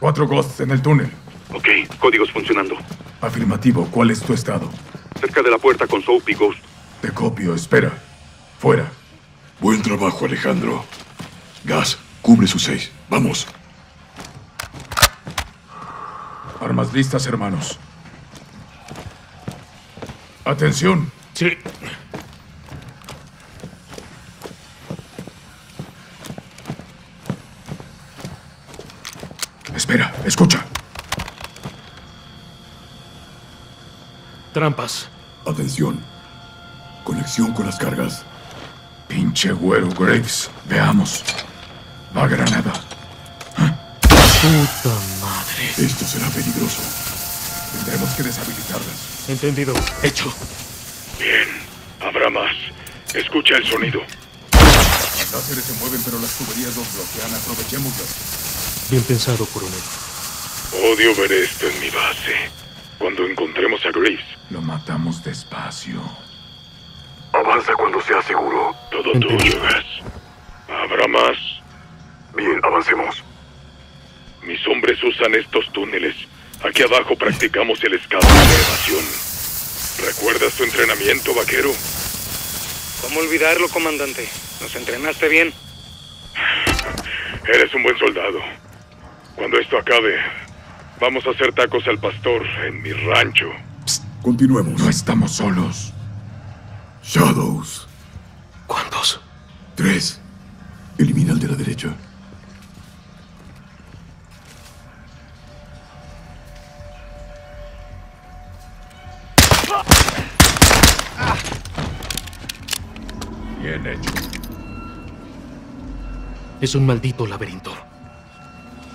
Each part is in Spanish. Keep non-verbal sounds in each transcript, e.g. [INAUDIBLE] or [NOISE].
Cuatro Ghosts en el túnel. Ok, códigos funcionando. Afirmativo, ¿cuál es tu estado? Cerca de la puerta con Soap y Ghost. Te copio, espera. Fuera. Buen trabajo, Alejandro. Gas, cubre sus seis. Vamos. Armas listas, hermanos. Atención. Sí. Espera, escucha. Trampas. Atención. Conexión con las cargas. Pinche güero, Graves. Veamos. Va granada. Puta madre. Esto será peligroso. Tendremos que deshabilitarlas. Entendido. Hecho. Bien. Habrá más. Escucha el sonido. Las láseres se mueven, pero las tuberías los bloquean. Aprovechémoslas. Bien pensado, coronel. Odio ver esto en mi base. Cuando encontremos a Graves, Lo matamos despacio. Avanza cuando sea seguro. todo tuyo, Gas. ¿Habrá más? Bien, avancemos. Mis hombres usan estos túneles. Aquí abajo practicamos el escape de evasión. ¿Recuerdas tu entrenamiento, vaquero? ¿Cómo olvidarlo, comandante? Nos entrenaste bien. [LAUGHS] Eres un buen soldado. Cuando esto acabe, vamos a hacer tacos al pastor en mi rancho. Continuemos. No estamos solos. Shadows. ¿Cuántos? Tres. Elimina el de la derecha. Bien hecho. Es un maldito laberinto.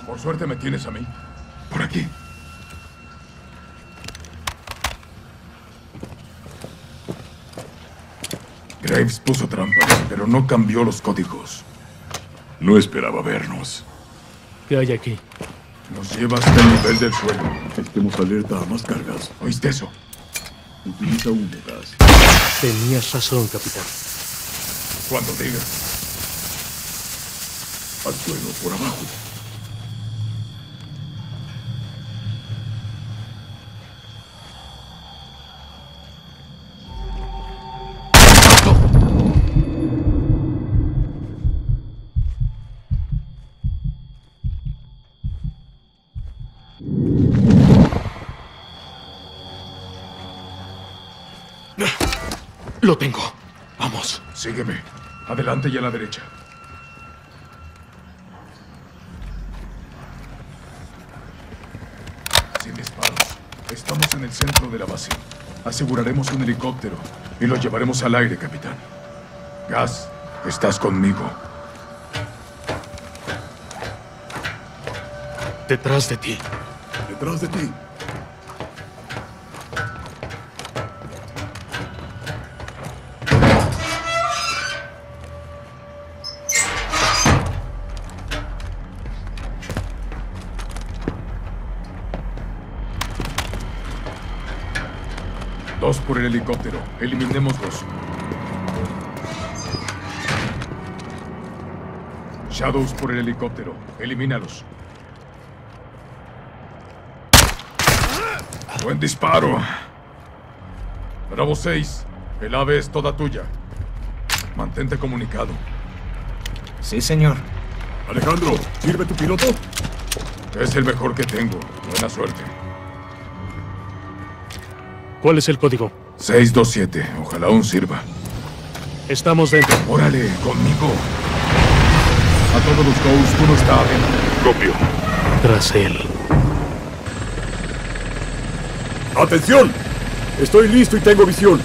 Por suerte me tienes a mí. Por aquí. Graves puso trampas, pero no cambió los códigos. No esperaba vernos. ¿Qué hay aquí? Nos lleva hasta el nivel del suelo. Estemos alerta a más cargas. ¿Oíste eso? Utiliza Gas. Tenías razón, capitán. Cuando digas. Al suelo, por abajo. Lo tengo. Vamos. Sígueme. Adelante y a la derecha. Sin disparos. Estamos en el centro de la base. Aseguraremos un helicóptero y lo llevaremos al aire, capitán. Gas, estás conmigo. Detrás de ti. Detrás de ti. Por el helicóptero. Eliminémoslos. Shadows por el helicóptero. Elimínalos. Buen disparo. Bravo 6. El ave es toda tuya. Mantente comunicado. Sí, señor. Alejandro, ¿sirve tu piloto? Es el mejor que tengo. Buena suerte. ¿Cuál es el código? 627. Ojalá aún sirva. Estamos dentro. Órale, conmigo. A todos los Ghosts, uno está adentro. Copio. Tras él. ¡Atención! Estoy listo y tengo visión.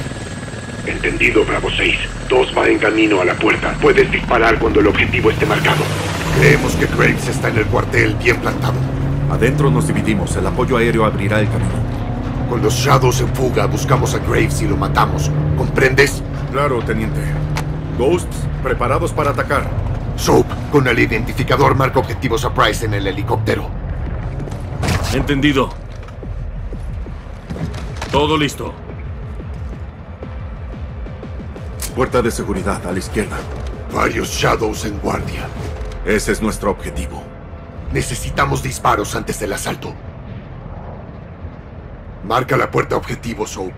Entendido, Bravo 6. Dos va en camino a la puerta. Puedes disparar cuando el objetivo esté marcado. Creemos que Graves está en el cuartel bien plantado. Adentro nos dividimos. El apoyo aéreo abrirá el camino. Con los Shadows en fuga, buscamos a Graves y lo matamos. ¿Comprendes? Claro, teniente. Ghosts, preparados para atacar. Soap, con el identificador marca objetivos a Price en el helicóptero. Entendido. Todo listo. Puerta de seguridad a la izquierda. Varios Shadows en guardia. Ese es nuestro objetivo. Necesitamos disparos antes del asalto. Marca la puerta objetivo, Soap.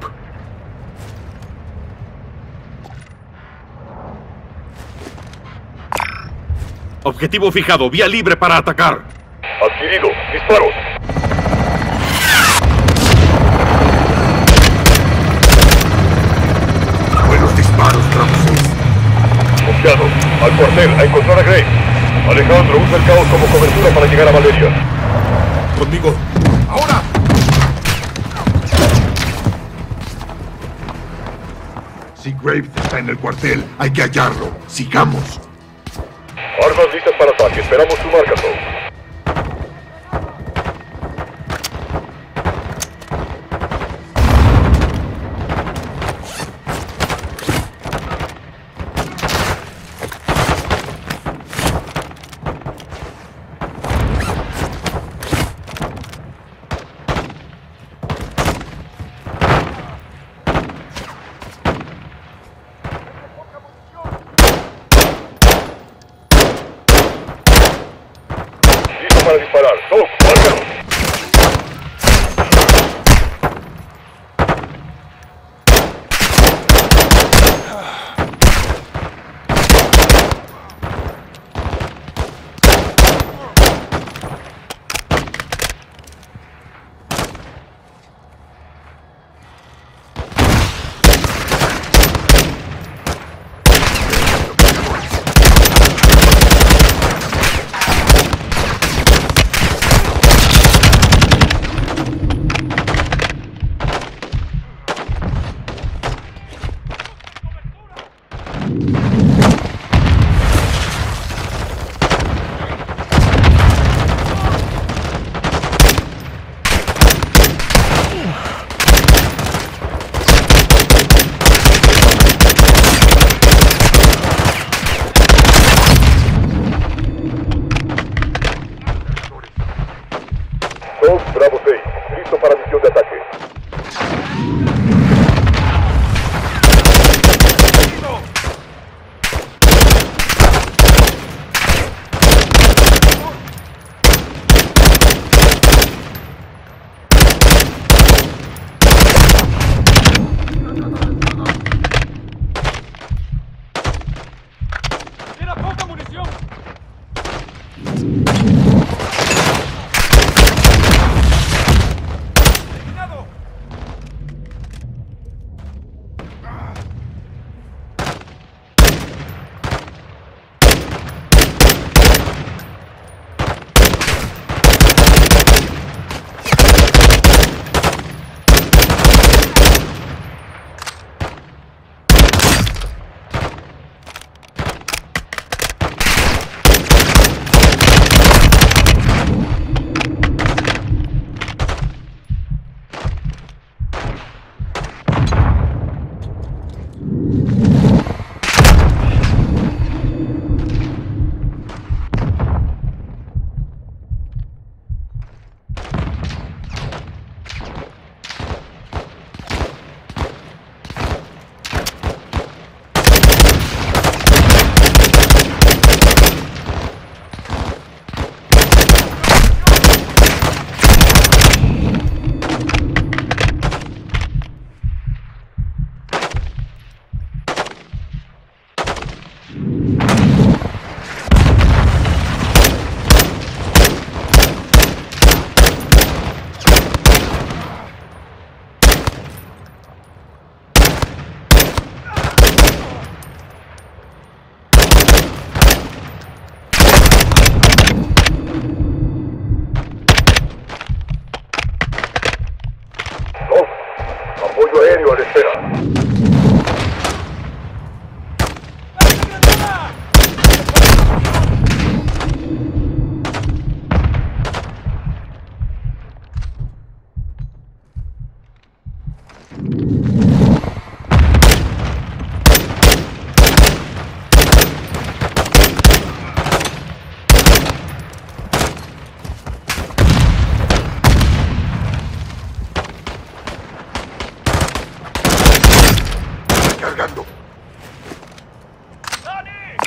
Objetivo fijado, vía libre para atacar. Adquirido. Disparos. Buenos disparos, 6. Confiado. Al cuartel, a encontrar a Gray. Alejandro, usa el caos como cobertura para llegar a Valeria. Conmigo. Si Graves está en el cuartel, hay que hallarlo. Sigamos. Armas listas para ataque. Esperamos tu marca, Soap.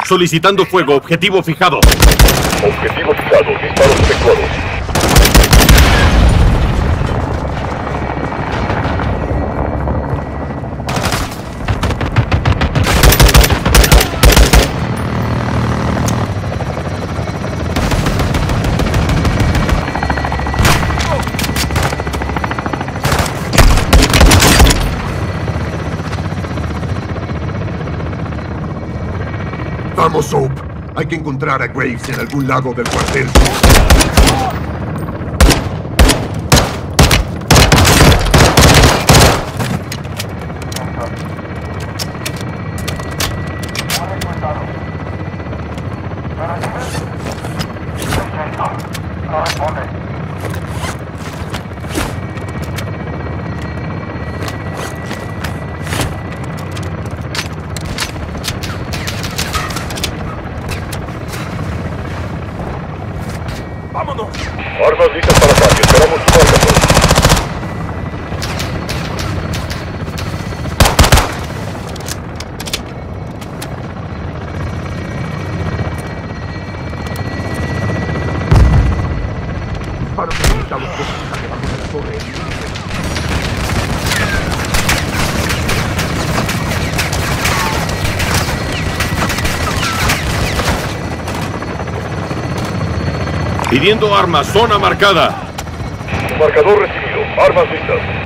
Solicitando fuego, objetivo fijado. Objetivo fijado. Disparos efectuados. Vamos, Soap. Hay que encontrar a Graves en algún lado del cuartel. Armas, zona marcada. Marcador recibido. Armas listas.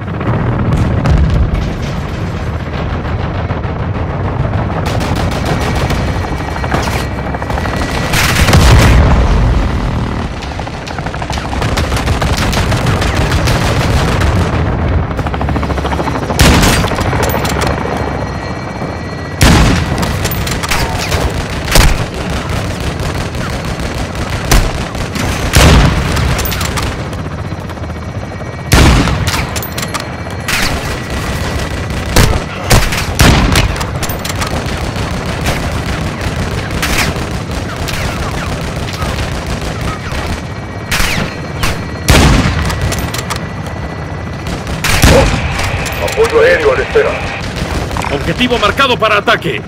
Objetivo marcado para ataque.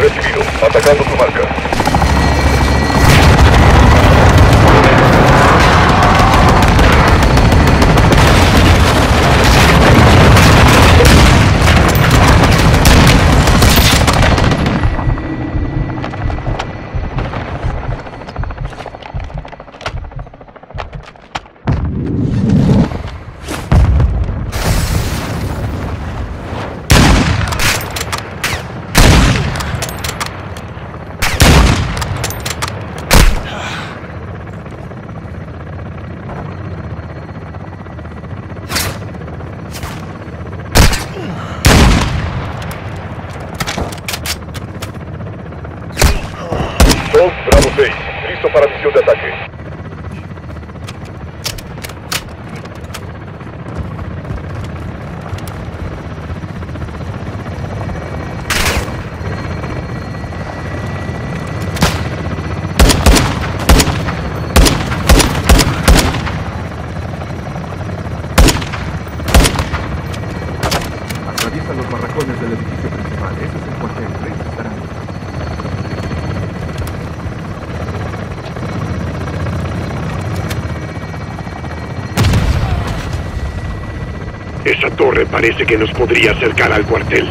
Recibido. Atacando tu marca. Parece que nos podría acercar al cuartel.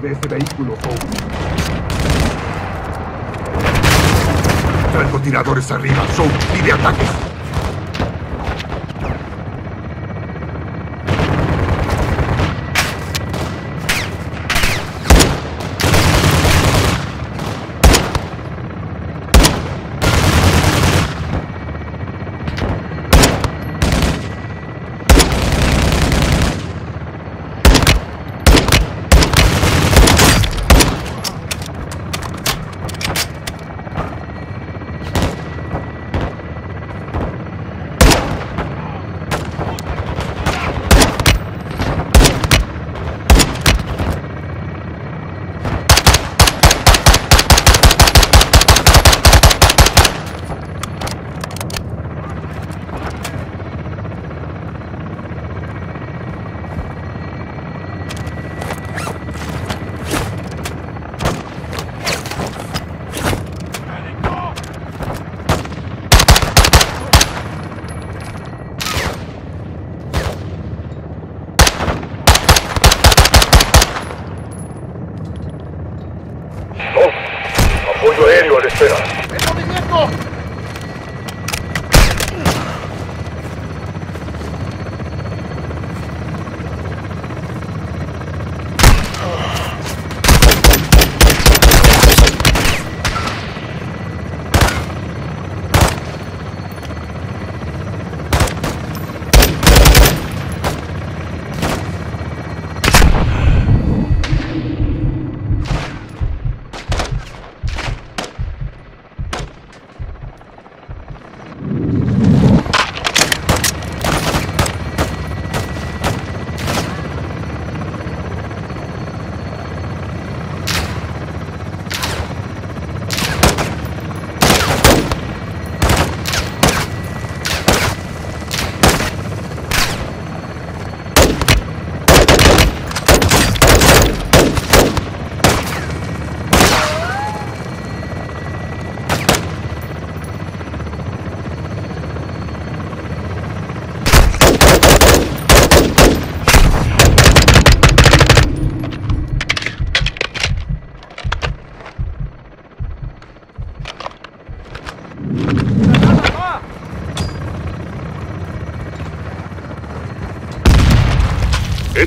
De ese vehículo, Hope. Francotiradores arriba, Soap. Pide ataques.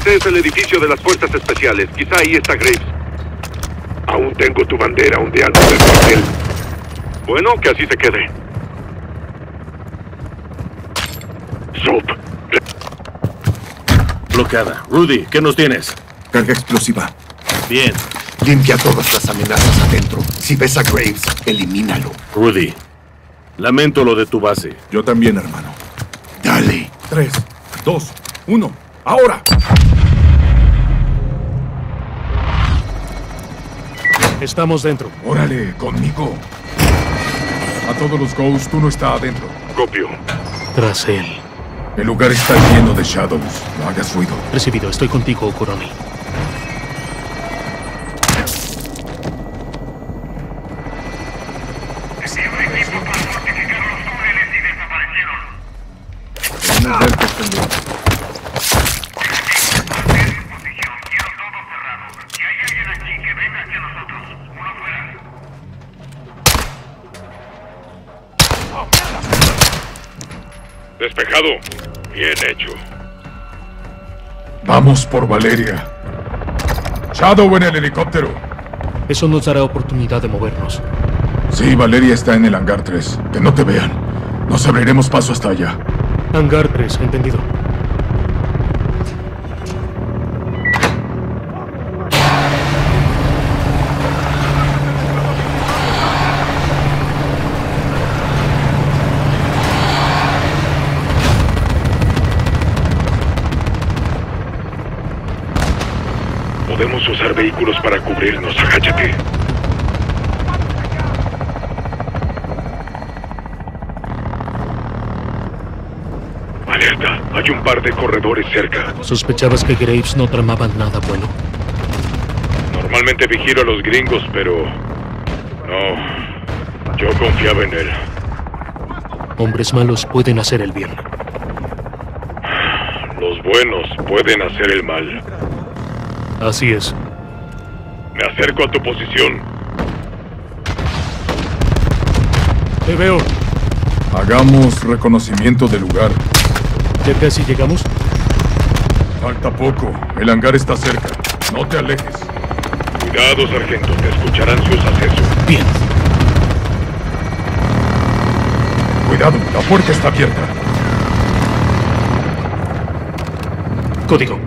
Este es el edificio de las fuerzas especiales. Quizá ahí está Graves. Aún tengo tu bandera ondeando del cuartel. Bueno, que así se quede. Soap, Bloqueada. Rudy, ¿qué nos tienes? Carga explosiva. Bien. Limpia todas las amenazas adentro. Si ves a Graves, elimínalo. Rudy. Lamento lo de tu base. Yo también, hermano. Dale. Tres, dos, uno. ¡Ahora! Estamos dentro. Órale, conmigo. A todos los Ghosts, tú no está adentro. copio. Tras él. El lugar está lleno de Shadows. No hagas ruido. Recibido. Estoy contigo, coronel. Despejado. Bien hecho. Vamos por Valeria. Shadow en el helicóptero. Eso nos dará oportunidad de movernos. Sí, Valeria está en el hangar 3. Que no te vean. Nos abriremos paso hasta allá. Hangar 3, entendido. Podemos usar vehículos para cubrirnos. Agáchate. Alerta. Hay un par de corredores cerca. ¿Sospechabas que Graves no tramaban nada bueno? Normalmente vigilo a los gringos, pero... No. Yo confiaba en él. Hombres malos pueden hacer el bien. Los buenos pueden hacer el mal. Así es. Me acerco a tu posición. Te veo. Hagamos reconocimiento del lugar. ¿Ya casi llegamos? Falta poco. El hangar está cerca. No te alejes. Cuidado, sargento. Te escucharán si usas eso. Bien. Cuidado, la puerta está abierta. Código.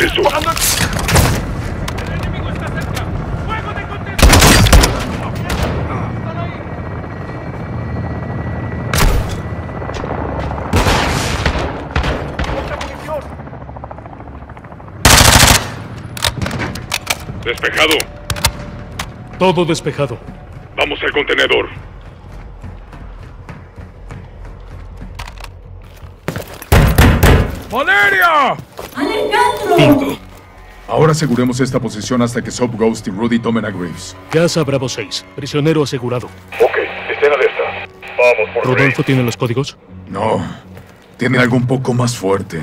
¿Escuchas eso? Despejado. Todo despejado. Vamos al contenedor. ¡Valeria! Bingo. Ahora aseguremos esta posición hasta que Soap Ghost y Rudy tomen a Graves. Casa Bravo 6. Prisionero asegurado. Ok, escena de esta. Vamos por ¿Rodolfo tiene los códigos? No, tiene algo un poco más fuerte.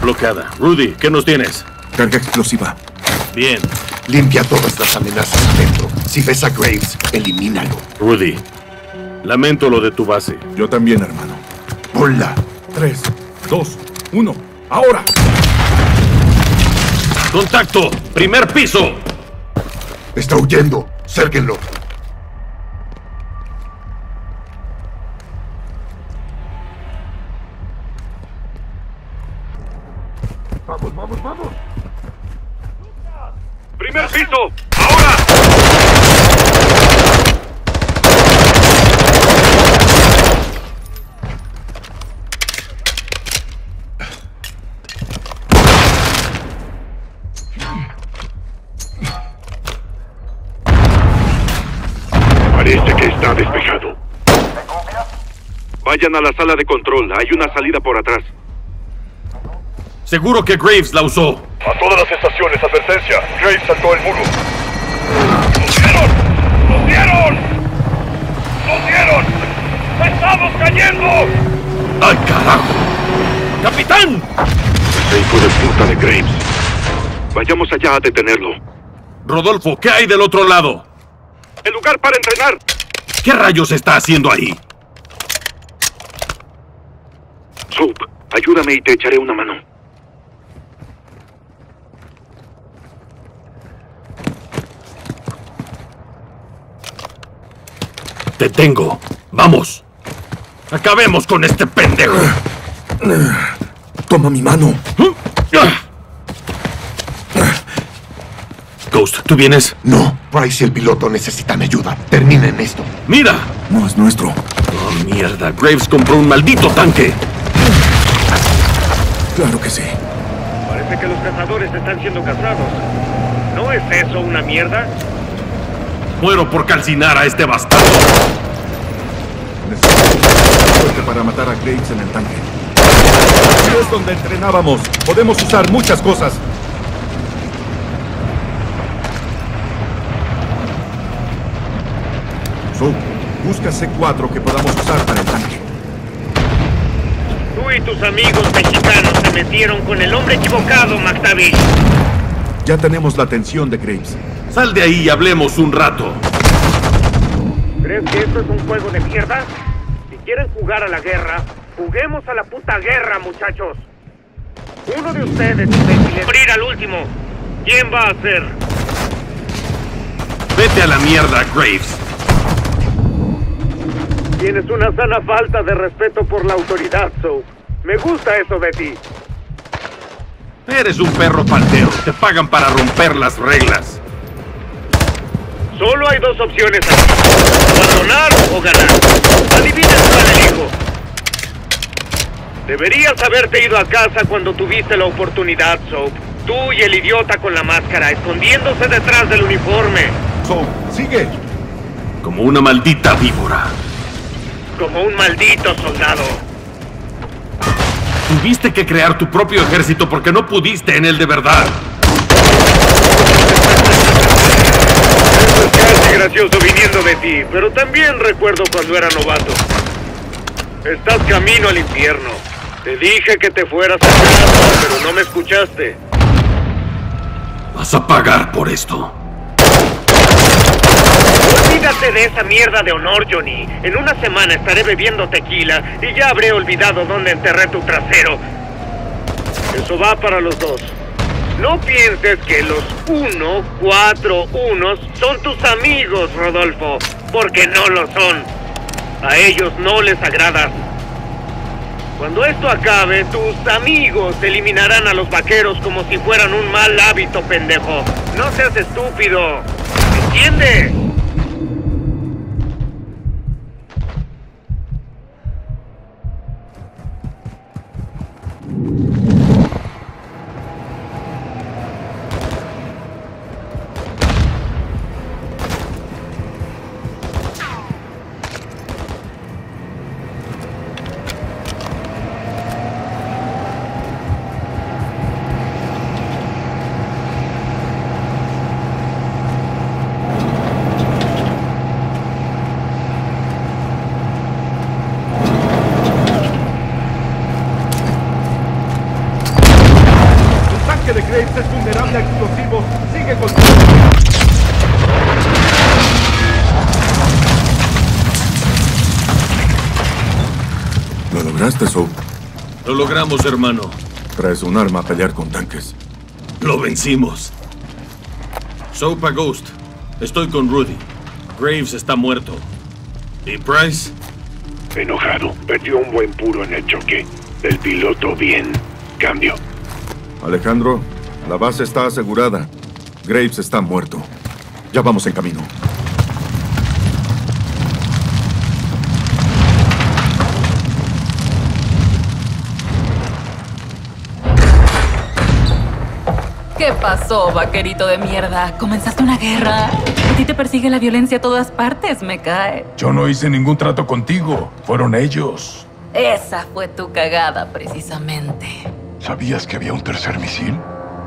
Bloqueada. Rudy, ¿qué nos tienes? Carga explosiva. Bien. Limpia todas las amenazas dentro. Si ves a Graves, elimínalo. Rudy, lamento lo de tu base. Yo también, hermano. Ponla. Tres, dos, uno. ¡Ahora! ¡Contacto! ¡Primer piso! Está huyendo. Cérquenlo. A la sala de control. Hay una salida por atrás. Seguro que Graves la usó. A todas las estaciones, advertencia. Graves saltó el muro. ¡Nos dieron! ¡Nos dieron! ¡Nos dieron! ¡Estamos cayendo! ¡Ay, carajo! ¡Capitán! Ese hijo de puta de Graves. Vayamos allá a detenerlo. Rodolfo, ¿qué hay del otro lado? ¡El lugar para entrenar! ¿Qué rayos está haciendo ahí? Soup, ayúdame y te echaré una mano. Te tengo. Vamos. Acabemos con este pendejo. Toma mi mano. Ghost, ¿tú vienes? No. Price y el piloto necesitan ayuda. Terminen esto. ¡Mira! No es nuestro. Oh, mierda. Graves compró un maldito tanque. Claro que sí. Parece que los cazadores están siendo cazados. ¿No es eso una mierda? Muero por calcinar a este bastardo. Necesitamos suerte para matar a Graves en el tanque. Aquí es donde entrenábamos. Podemos usar muchas cosas. So, busca C4 que podamos usar para el tanque. Tú y tus amigos mexicanos metieron con el hombre equivocado, McTavish. Ya tenemos la atención de Graves. Sal de ahí y hablemos un rato. ¿Crees que esto es un juego de mierda? Si quieren jugar a la guerra, juguemos a la puta guerra, muchachos. Uno de ustedes, imbéciles, morir al último. ¿Quién va a ser? Vete a la mierda, Graves. Tienes una sana falta de respeto por la autoridad, Soap. Me gusta eso de ti. Eres un perro faltero. Te pagan para romper las reglas. Solo hay dos opciones aquí. Abandonar o ganar. Adivina cuál elijo. Deberías haberte ido a casa cuando tuviste la oportunidad, Soap. Tú y el idiota con la máscara, escondiéndose detrás del uniforme. Soap, sigue. Como una maldita víbora. Como un maldito soldado. Tuviste que crear tu propio ejército porque no pudiste en él de verdad. Eso es casi gracioso viniendo de ti, pero también recuerdo cuando era novato. Estás camino al infierno. Te dije que te fueras a casa, pero no me escuchaste. Vas a pagar por esto. De esa mierda de honor, Johnny. En una semana estaré bebiendo tequila y ya habré olvidado dónde enterré tu trasero. Eso va para los dos. No pienses que los 1, 4, unos son tus amigos, Rodolfo, porque no lo son. A ellos no les agradas. Cuando esto acabe, tus amigos eliminarán a los vaqueros como si fueran un mal hábito, pendejo. No seas estúpido. ¿Entiendes? Lograste, Soap. Lo logramos, hermano. Traes un arma a pelear con tanques. Lo vencimos. Soap a Ghost. Estoy con Rudy. Graves está muerto. ¿Y Price? Enojado. Perdió un buen puro en el choque. El piloto bien. Cambio. Alejandro, la base está asegurada. Graves está muerto. Ya vamos en camino. ¿Qué pasó, vaquerito de mierda? ¿Comenzaste una guerra? A ti te persigue la violencia a todas partes, me cae. Yo no hice ningún trato contigo. Fueron ellos. Esa fue tu cagada, precisamente. ¿Sabías que había un tercer misil?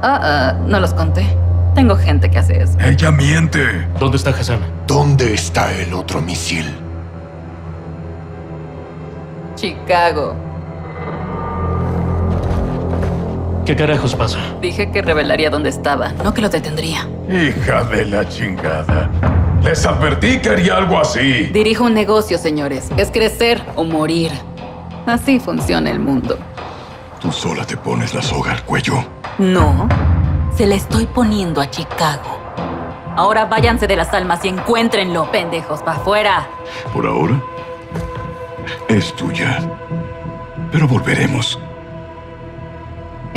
Ah, ah, no los conté. Tengo gente que hace eso. Ella miente. ¿Dónde está Hassan? ¿Dónde está el otro misil? Chicago. ¿Qué carajos pasa? Dije que revelaría dónde estaba, no que lo detendría. Hija de la chingada. Les advertí que haría algo así. Dirijo un negocio, señores. Es crecer o morir. Así funciona el mundo. Tú sola te pones la soga al cuello. No, se la estoy poniendo a Chicago. Ahora váyanse de las almas y encuéntrenlo, pendejos, para afuera. Por ahora, es tuya. Pero volveremos.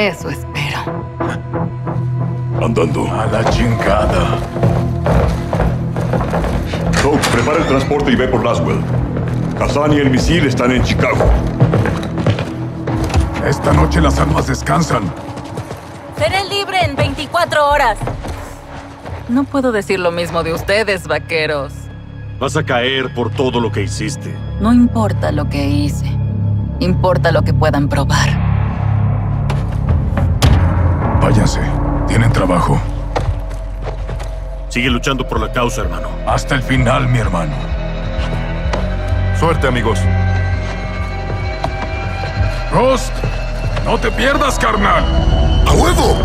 Eso espero. Andando. A la chingada. Soap, prepara el transporte y ve por Laswell. Hassan y el misil están en Chicago. Esta noche las armas descansan. Seré libre en 24 horas. No puedo decir lo mismo de ustedes, vaqueros. Vas a caer por todo lo que hiciste. No importa lo que hice. Importa lo que puedan probar. Váyanse. Tienen trabajo. Sigue luchando por la causa, hermano. Hasta el final, mi hermano. Suerte, amigos. Ghost, no te pierdas, carnal. ¡A huevo!